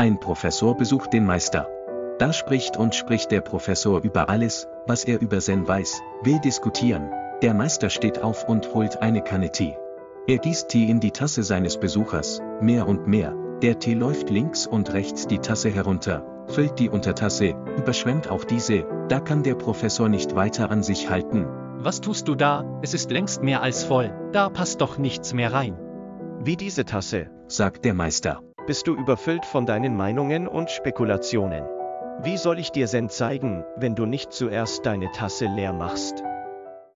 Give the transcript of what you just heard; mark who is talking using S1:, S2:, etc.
S1: Ein Professor besucht den Meister. Da spricht und spricht der Professor über alles, was er über Zen weiß, will diskutieren. Der Meister steht auf und holt eine Kanne Tee. Er gießt Tee in die Tasse seines Besuchers, mehr und mehr. Der Tee läuft links und rechts die Tasse herunter, füllt die Untertasse, überschwemmt auch diese, da kann der Professor nicht weiter an sich halten.
S2: Was tust du da? Es ist längst mehr als voll, da passt doch nichts mehr rein.
S3: Wie diese Tasse,
S1: sagt der Meister.
S3: Bist du überfüllt von deinen Meinungen und Spekulationen. Wie soll ich dir Zen zeigen, wenn du nicht zuerst deine Tasse leer machst?